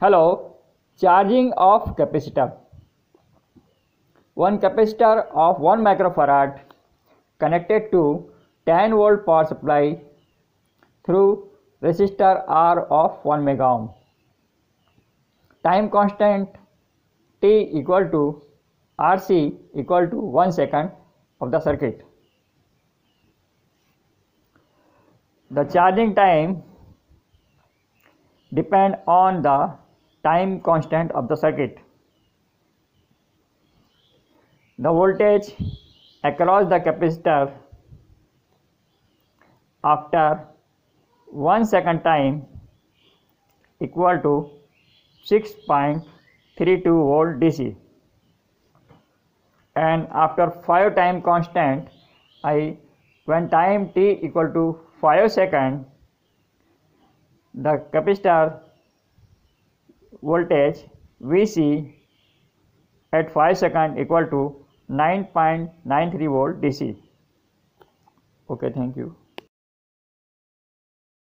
Hello, charging of capacitor. One capacitor of 1 microfarad connected to 10 volt power supply through resistor R of 1 mega ohm. Time constant T equal to RC equal to 1 second of the circuit. The charging time depend on the time constant of the circuit. The voltage across the capacitor after 1 second time equal to 6.32 volt DC and after 5 time constant I when time t equal to 5 second the capacitor voltage Vc at 5 second equal to 9.93 volt DC. Okay, thank you.